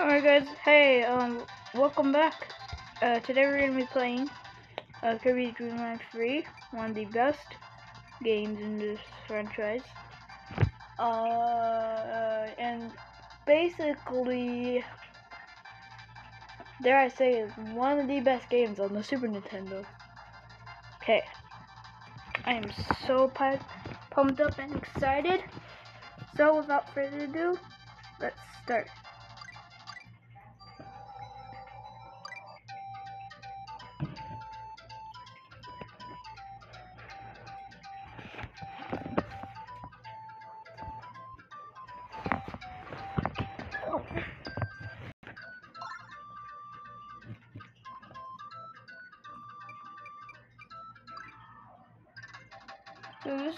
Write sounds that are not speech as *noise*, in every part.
Alright guys, hey, um, welcome back. Uh, today we're going to be playing uh, Kirby Dream Land 3, one of the best games in this franchise. Uh, and basically, dare I say, is one of the best games on the Super Nintendo. Okay, I am so pumped up and excited. So without further ado, let's start.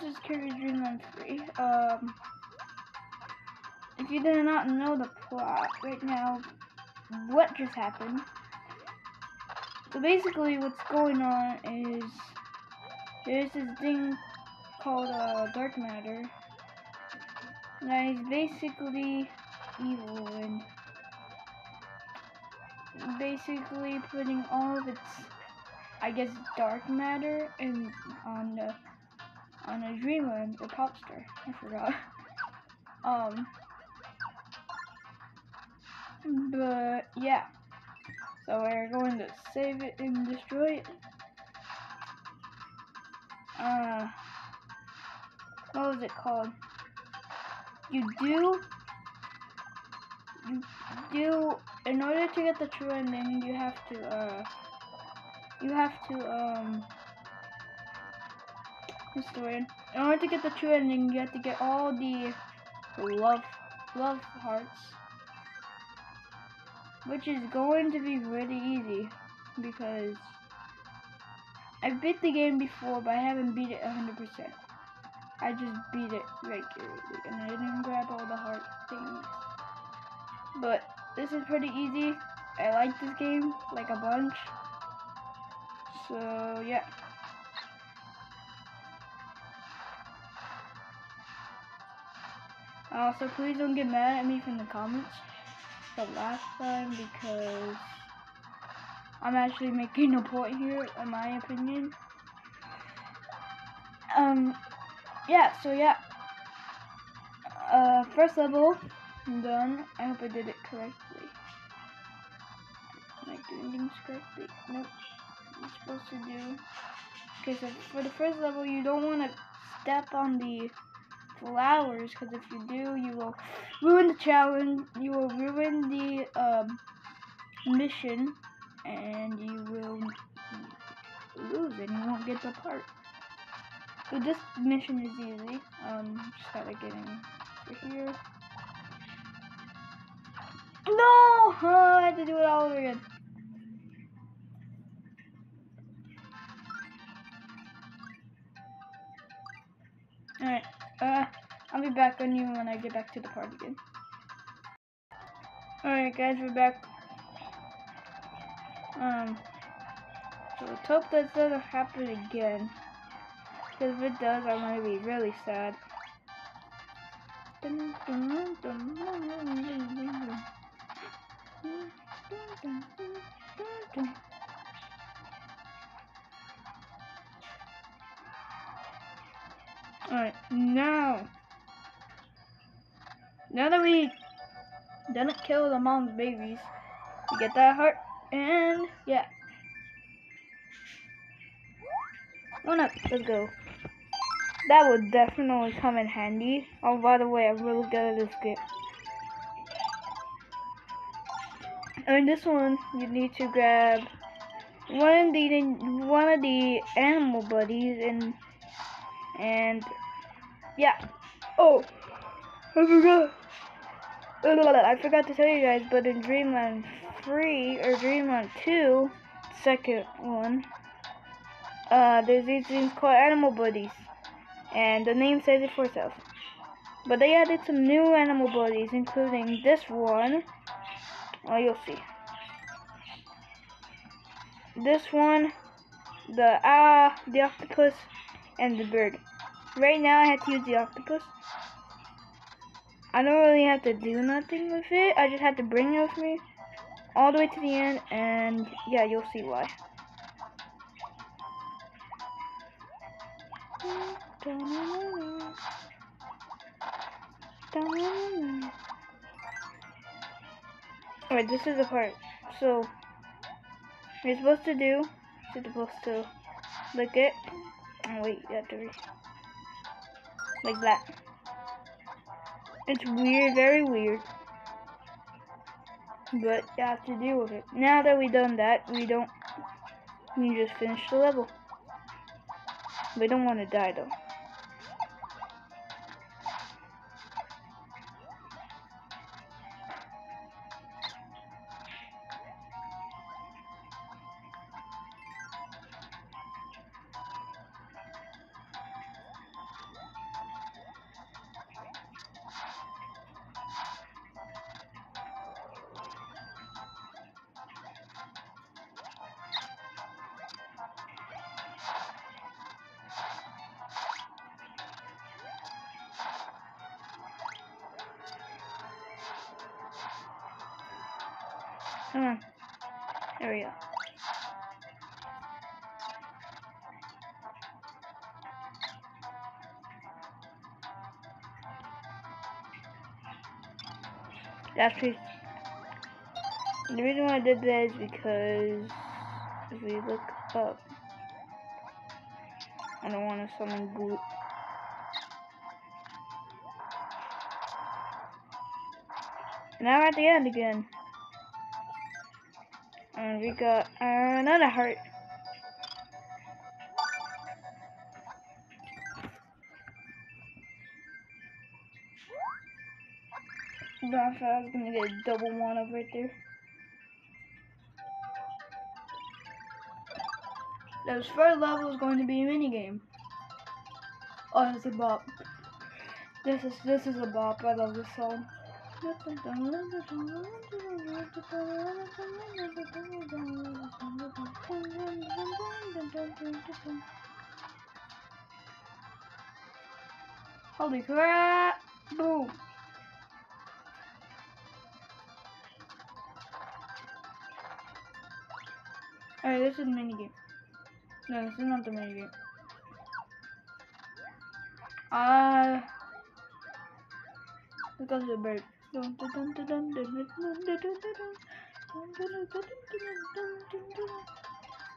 Is Kirby Dream Land 3. Um, if you did not know the plot right now, what just happened? So basically what's going on is there's this thing called uh, dark matter that is basically evil and basically putting all of its I guess dark matter in on the on a Dreamland or Popstar. I forgot. Um, but yeah. So we're going to save it and destroy it. Uh, what was it called? You do, you do, in order to get the true ending, you have to, uh, you have to, um, the word? In order to get the true ending, you have to get all the love, love hearts which is going to be really easy because I beat the game before but I haven't beat it 100%. I just beat it regularly and I didn't grab all the heart things. But this is pretty easy. I like this game like a bunch. So yeah. Also, please don't get mad at me from the comments the last time because I'm actually making a point here, in my opinion. Um, yeah, so yeah. Uh, first level, done. I hope I did it correctly. Am I doing things correctly? Nope. I'm supposed to do. Okay, so for the first level, you don't want to step on the flowers because if you do, you will ruin the challenge, you will ruin the um, mission, and you will lose and you won't get the part. So this mission is easy. Um, just gotta get in over here. No! Oh, *laughs* I had to do it all over again. Back on you when I get back to the party again. Alright guys, we're back. Um, so let's hope that doesn't happen again. Because if it does, I'm going to be really sad. Alright, now. Now that we didn't kill the mom's babies, we get that heart, and yeah. One up, let's go. That would definitely come in handy. Oh, by the way, I'm really good at this game. And this one, you need to grab one of the one of the animal buddies and and yeah. Oh, I forgot. I forgot to tell you guys, but in Dreamland 3 or Dreamland 2, second one, uh, there's these things called animal buddies, and the name says it for itself. But they added some new animal buddies, including this one. Oh, you'll see. This one, the ah, uh, the octopus, and the bird. Right now I have to use the octopus. I don't really have to do nothing with it. I just have to bring it with me all the way to the end, and yeah, you'll see why. Alright, this is the part. So, you're supposed to do, you're supposed to lick it. Oh wait, you have to reach. Like that. It's weird, very weird. But you have to deal with it. Now that we've done that, we don't, we just finish the level. We don't want to die though. That's pretty. The reason why I did that is because if we look up, I don't want to summon Groot. Now we're at the end again. And we got another heart. I was gonna get a double one up right there. This first level is going to be a mini game. Oh, it's a bop. This is this is a bop. I love this song. Holy crap! Boom! Alright, this is the minigame. No, this is not the minigame. Uh, look at the bird. I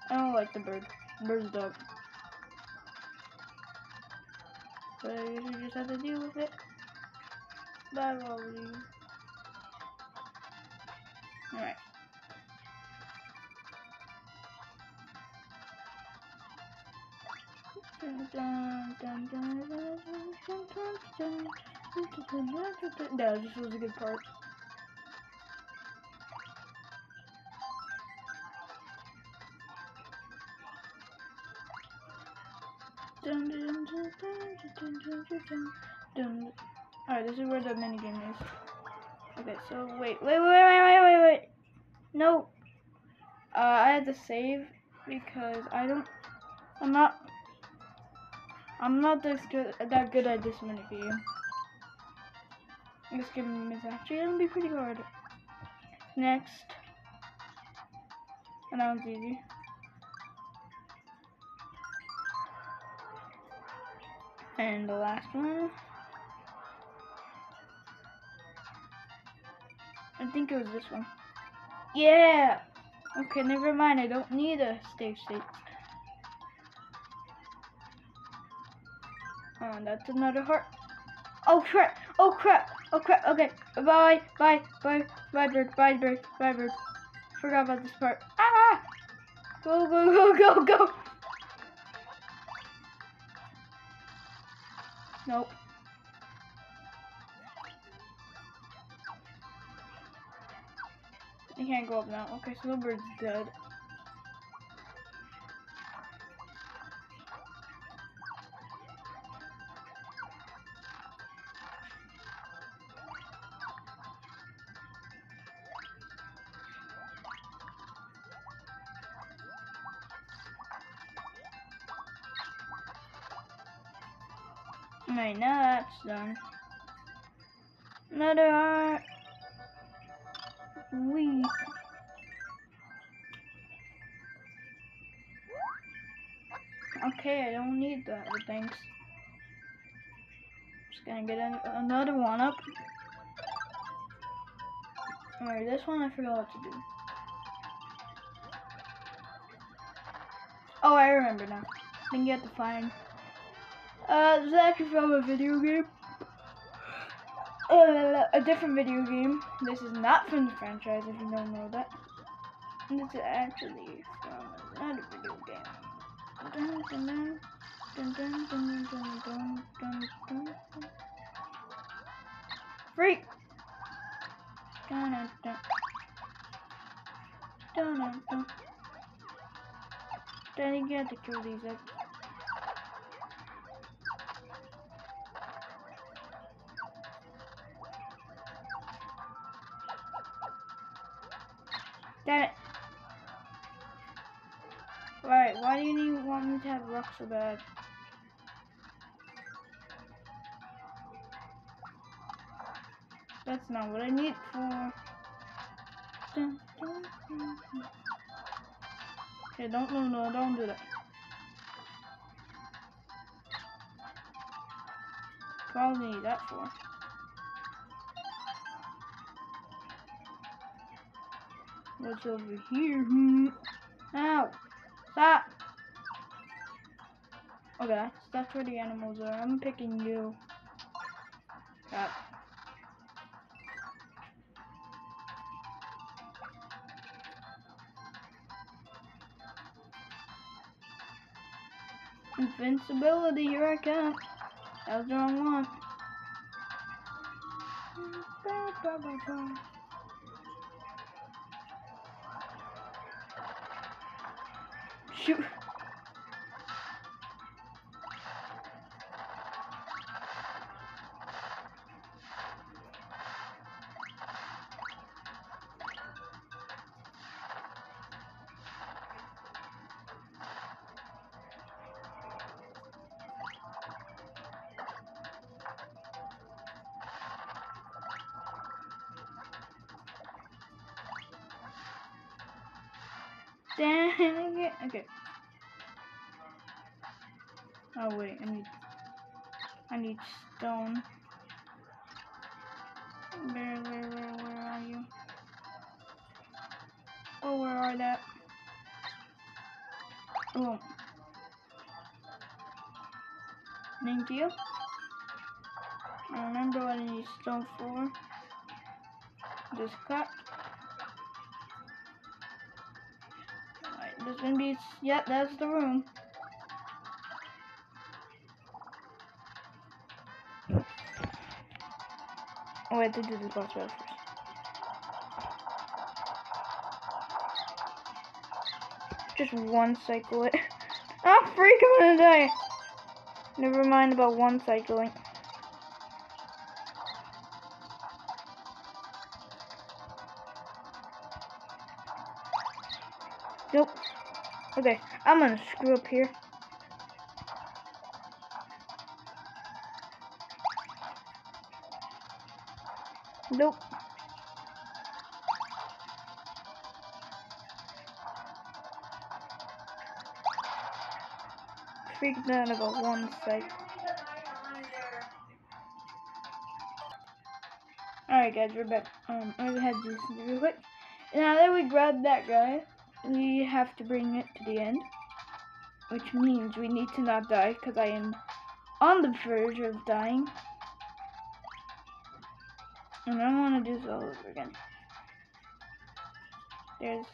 don't like the bird. Bird's dog. But you just have to deal with it. Bye, Wally. No, this was a good part. Alright, this is where the minigame is. Okay, so wait, wait, wait, wait, wait, wait, wait. Nope. Uh, I had to save because I don't. I'm not I'm not this good, that good at this minigame. This game is actually gonna be pretty hard. Next. And that one's easy. And the last one. I think it was this one. Yeah! Okay, never mind. I don't need a stage state. That's another heart. Oh crap! Oh crap! Oh crap! Okay, bye, bye, bye, bye, bird, bye, bird, bye, bird. Forgot about this part. Ah! Go, go, go, *laughs* go, go! Nope. I can't go up now. Okay, so the bird's dead. Alright, now that's done. Another. We. Okay, I don't need that, but thanks. Just gonna get an another one up. Alright, this one I forgot what to do. Oh, I remember now. I think you have to find. Uh, this is actually from a video game. Uh, a different video game. This is not from the franchise, if you don't know that. This is actually from another video game. Freak! Dun, you get to kill these. Damn it. Right, why do you need, want me to have rock so bad? That's not what I need for. Dun, dun, dun, okay, don't, no, no, don't do that. Probably need that for. What's over here? Hmm. Ow! Stop! Okay, that's where the animals are. I'm picking you. Stop. Invincibility, here I come. That was the wrong one. Shoot. Dang it. Okay. Oh wait, I need I need stone. Where where where where are you? Oh where are that? Oh. Thank you. I remember what I need stone for. This cut. Alright, there's gonna be yeah, that's the room. Oh, I have to do this boss battle first. Just one cycle it. Oh, freak, I'm gonna die. Never mind about one cycling. Nope. Okay, I'm gonna screw up here. Nope. Freaked out about one sec. Alright guys, we're back. Um, I'm gonna this real quick. Now that we grabbed that guy, we have to bring it to the end. Which means we need to not die, because I am on the verge of dying. And I want to do this all over again. There's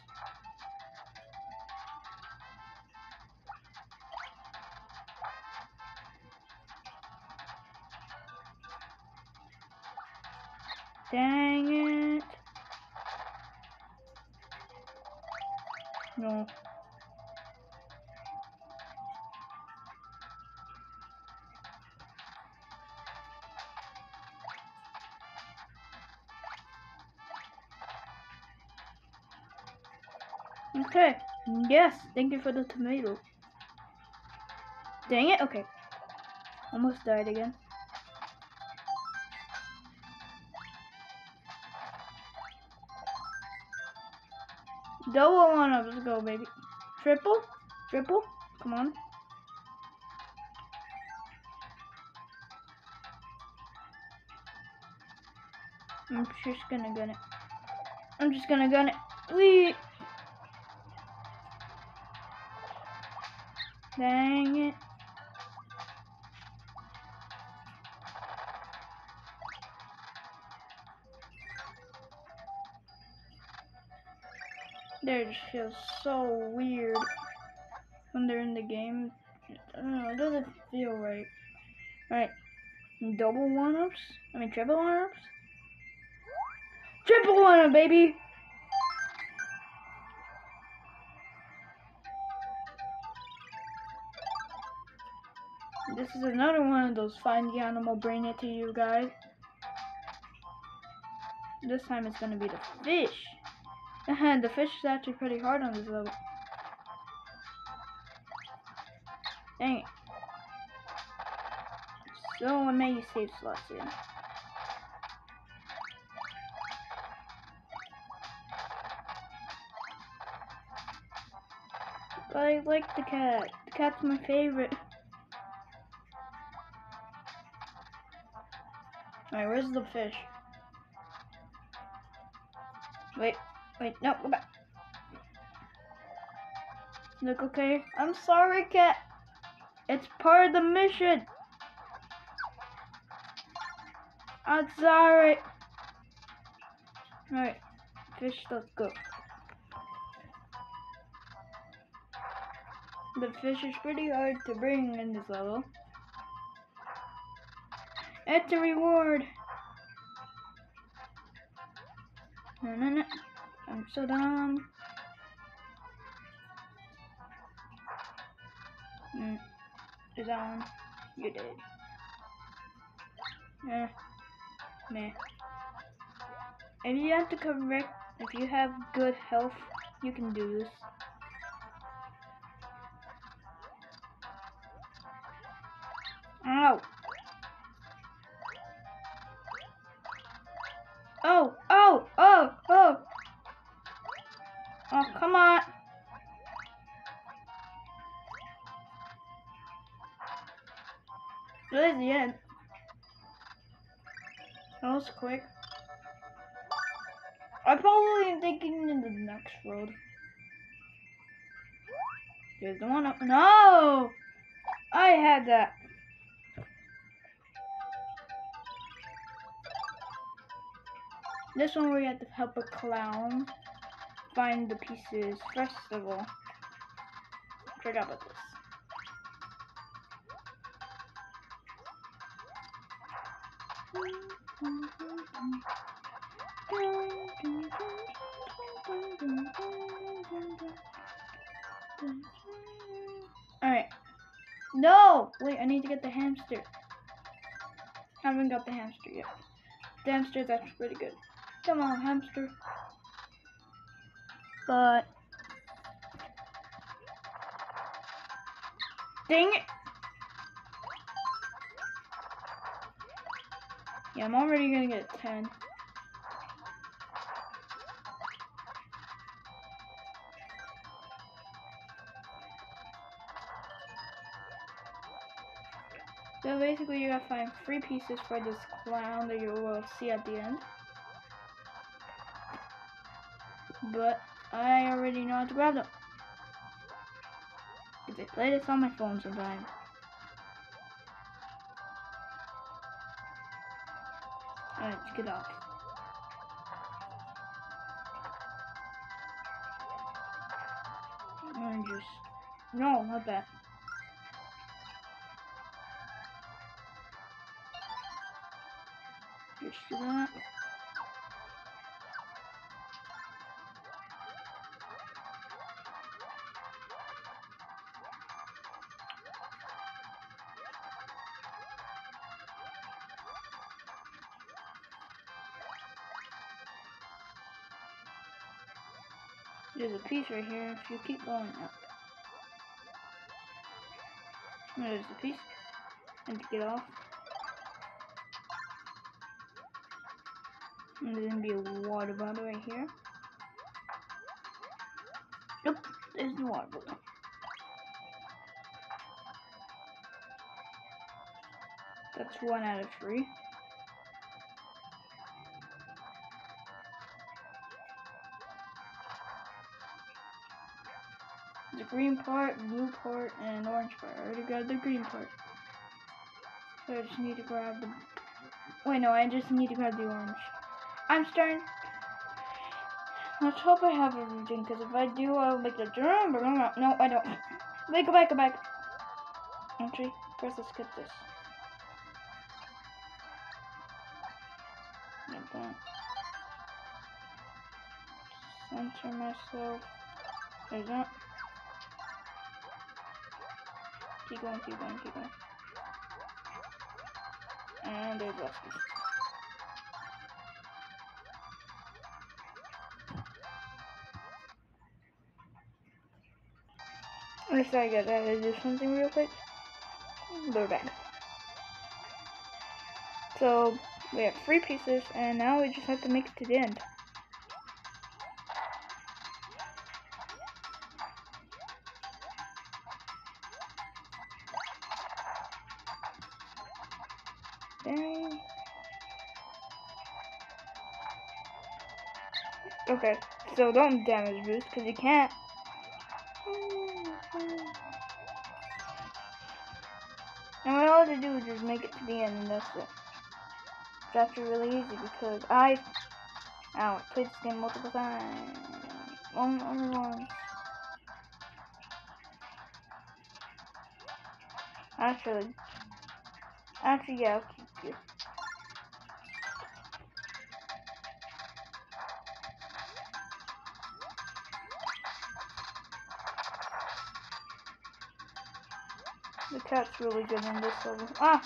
Dang it. No. Yes, thank you for the tomato. Dang it, okay. Almost died again. Double one up, let's go, baby. Triple, triple, come on. I'm just gonna gun it. I'm just gonna gun it. Wee! Dang it. That just feels so weird when they're in the game. I don't know, it doesn't feel right. Alright. Double one-ups? I mean triple one-ups? Triple one-up, baby! This is another one of those find the animal, bring it to you guys. This time it's gonna be the fish. *laughs* The fish is actually pretty hard on this level. Dang it. So many save slots in. But I like the cat. The cat's my favorite. Alright, where's the fish? Wait, wait, no, go back. Look okay? I'm sorry, cat. It's part of the mission. I'm sorry. Alright, fish, let's go. The fish is pretty hard to bring in this level. It's a reward. No, no, no. I'm so dumb. Mm. Is on. You did. Eh. Meh. If you have to correct, if you have good health, you can do this. Ow! Here's the one. No! I had that. This one we have to help a clown find the pieces. First of all, check about this. Get the hamster. haven't got the hamster yet. The hamster's actually pretty good. Come on, hamster. But... Dang it! Yeah, I'm already gonna get 10. Basically you gotta find three pieces for this clown that you will see at the end. But I already know how to grab them. Because I play this on my phone sometimes. Alright, get off. Just... No, not that. Do that. There's a piece right here if you keep going up. There's a piece. And to get off. And there's gonna be a water bottle right here. Nope, There's no water bottle. That's one out of three. The green part, blue part, and orange part. I already grabbed the green part. So I just need to grab the... Wait, no, I just need to grab the orange. I'm starting... Let's hope I have everything, because if I do, I'll make a drum. No, I don't. Wait, go back, go back. Actually, first let's skip this. Center myself. There's that. Keep going, keep going, keep going. And there's Wesley. I'm sorry guys, I do something real quick. We're back. So, we have three pieces, and now we just have to make it to the end. Okay, so don't damage boost, because you can't. To do is just make it to the end, and that's it. It's actually really easy, because I... I played this game multiple times. Only, only once. Actually, actually, yeah, I'll keep you. The cat's really good in this level. Ah!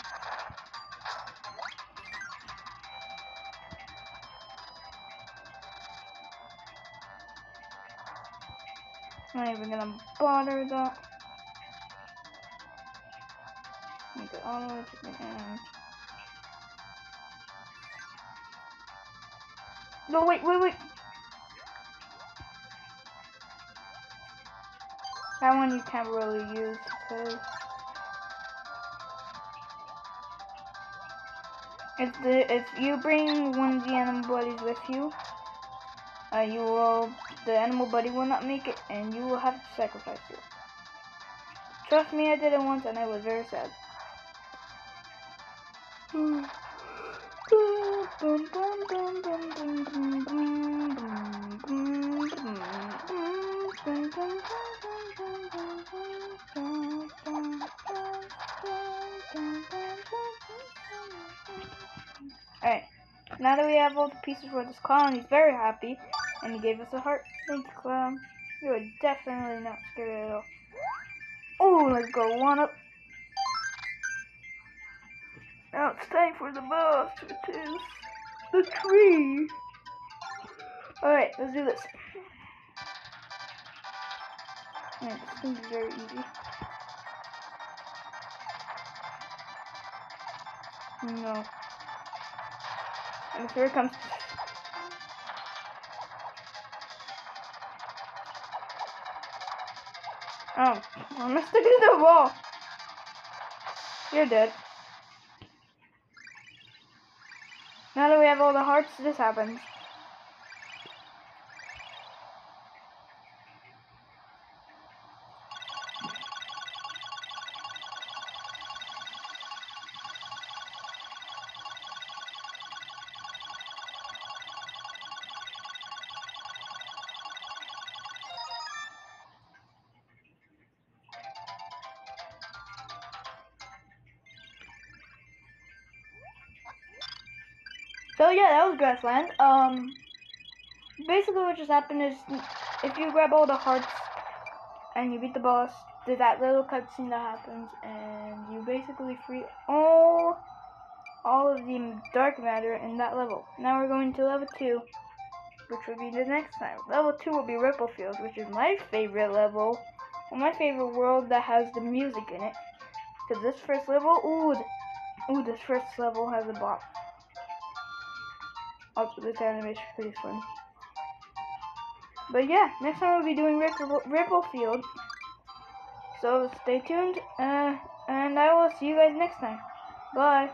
Not even gonna bother that. Make it all the way to the end. No, wait, wait, wait! That one you can't really use because if the if you bring one of the animal buddies with you, uh, you will the animal buddy will not make it, and you will have to sacrifice it. Trust me, I did it once, and I was very sad. *sighs* *laughs* now that we have all the pieces for this clown, he's very happy, and he gave us a heart. Thank you, clown. You are definitely not scared at all. Oh, let's go one up. Now it's time for the boss, which is the tree. Alright, let's do this. Man, this thing is very easy. No. And here comes. Oh, I'm stuck to the wall. You're dead. Now that we have all the hearts, this happens. So yeah, that was Grassland. Um, basically what just happened is, if you grab all the hearts and you beat the boss, there's that little cutscene that happens, and you basically free all all of the dark matter in that level. Now we're going to level two, which will be the next time. Level two will be Ripple Fields, which is my favorite level, well, my favorite world that has the music in it. Cause this first level, ooh, ooh, this first level has a bop. Also, this animation is pretty fun. but yeah, next time we'll be doing Ripple, Ripple Field. So stay tuned, uh, and I will see you guys next time. Bye.